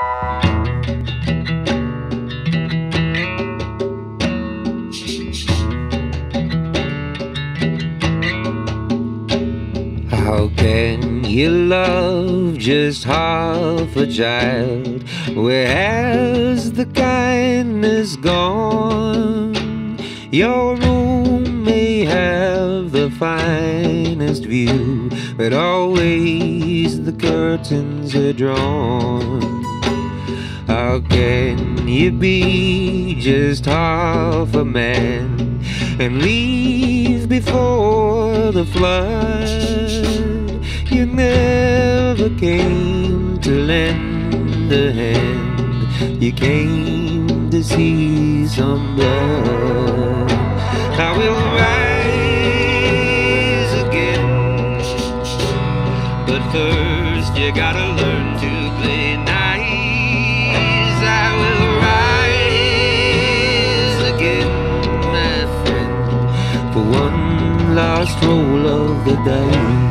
How can you love just half a child? Where has the kindness gone? Your room may have the finest view, but always the curtains are drawn. How can you be just half a man and leave before the flood? You never came to lend a hand, you came to see some blood. I will rise again, but first you gotta learn to play for one last roll of the dice.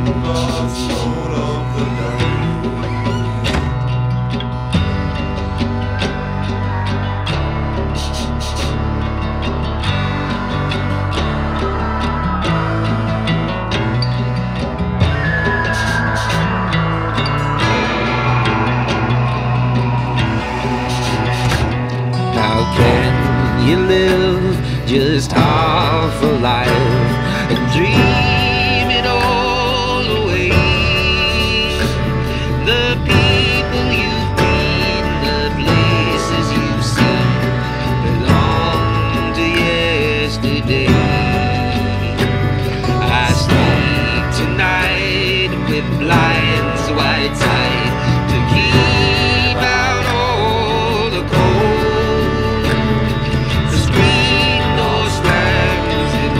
You live just half a life blinds wide tight to keep out all the cold. The screen door slams, and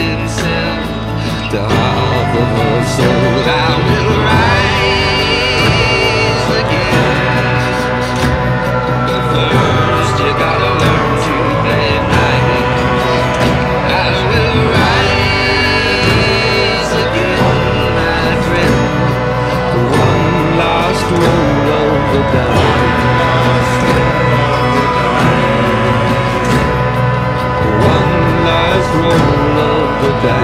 himself half of her soul. I will the day.